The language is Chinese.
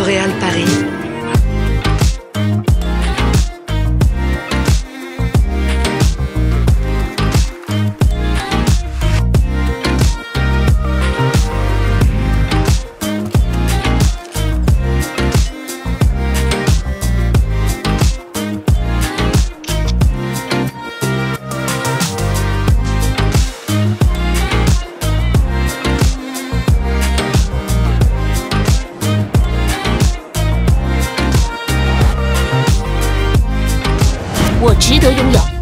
L'Oréal Paris. 我值得拥有。